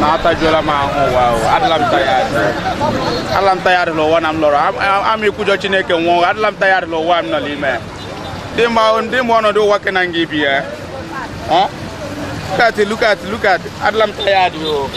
na atajuola m ahụ ụwa adịla m tayadị adịla m tayadị n'ụwa na m lọrọ ama ikwujọ chineke nwụọ adịla m tayadị n'ụwa m nọ n'ime ndị mụ ọnọdụ ụwa ke na nga ibi ya look at look at look at adịla m tayadị o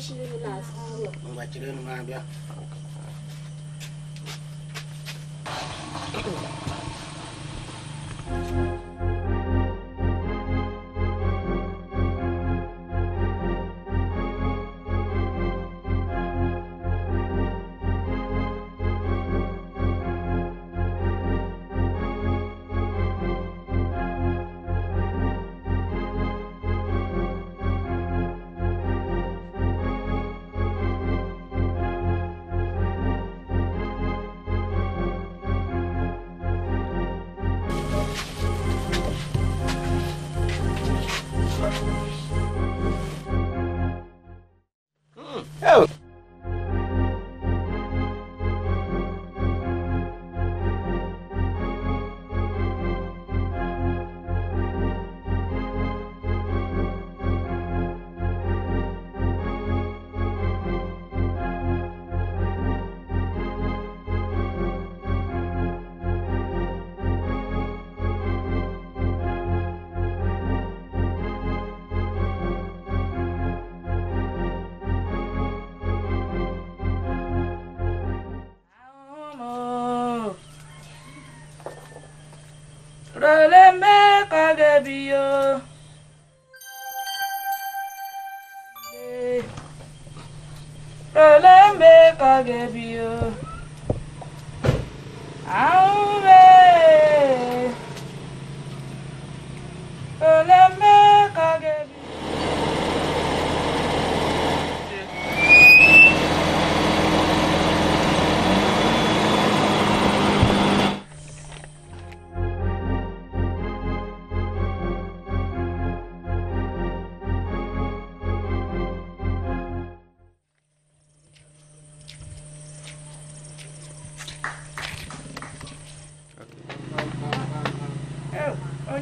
b h e l o a a a n g b a c e o r n g a b i y rọlẹ́mẹ́ kọ́gẹ́ bí o. rọlẹ́mẹ́ kọ́gẹ́ bí o.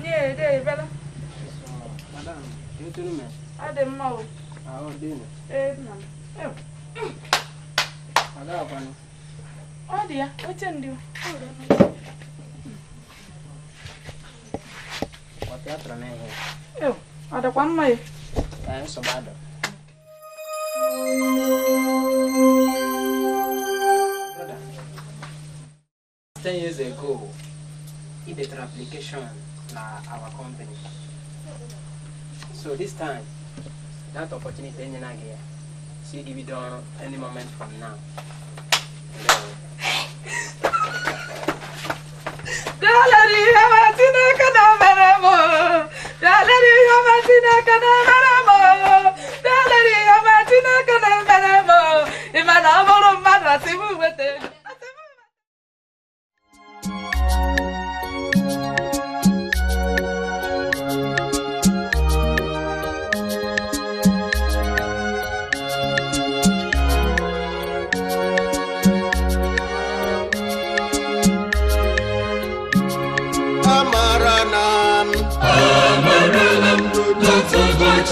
Dee dee bala. Madam, you too me. Ade mma Ah, oh, eh, eh, o dee. Eh, na. Eh. Ada apa ni? Oh dia, macam dia. Oh, dah. Wakati atra na ihe. Eh, adakwa mma ya? Eh, nsogbu Ten years ago, he did an application Uh, our company. So this time, that opportunity is not here. See, give it down any moment from now. Dalari, I'm a tina kanamara mo. Dalari, I'm a tina kanamara.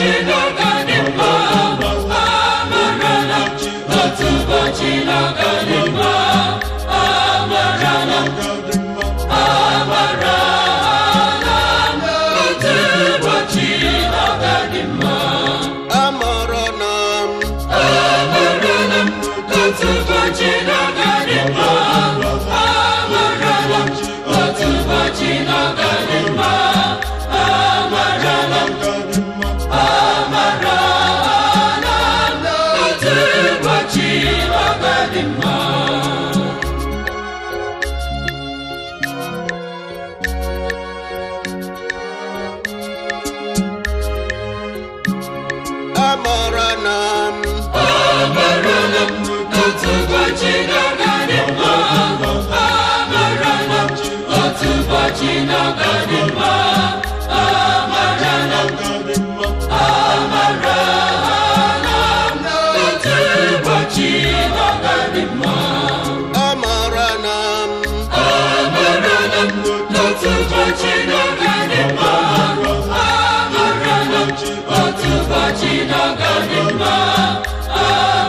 Sinner. Shiva Padimma.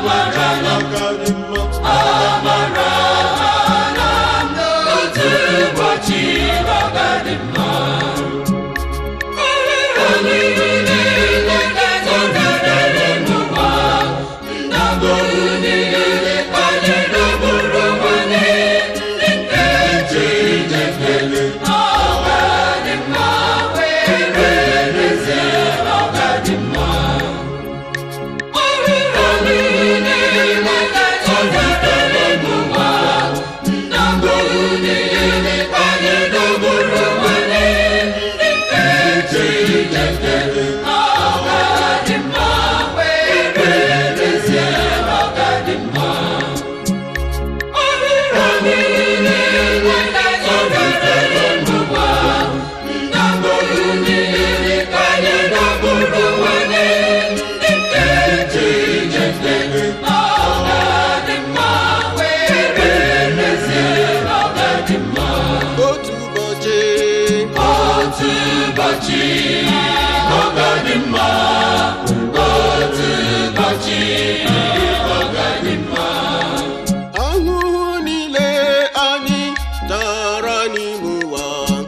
world. ụbọchị oge dị mma otu ụbọchị ọga dị mma ahụhụ niile anyị dara n'ime ụwa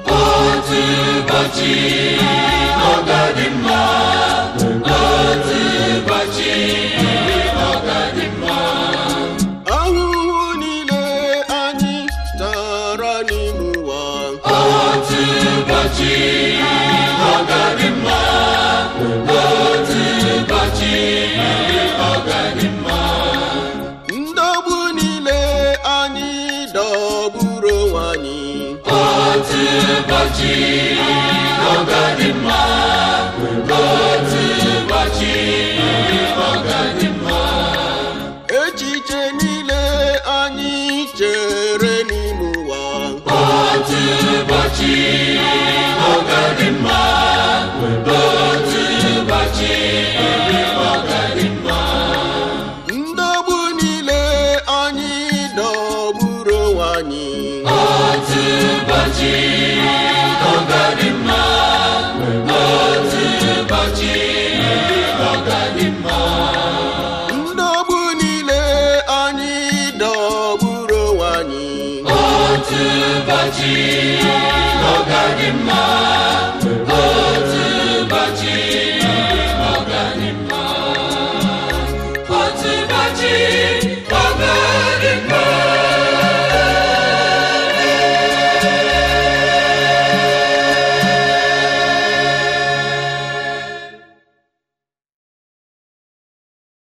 otu ụbọchị ndọgbu niile anyị dọgburu onwe anyị otu ụbọchị mma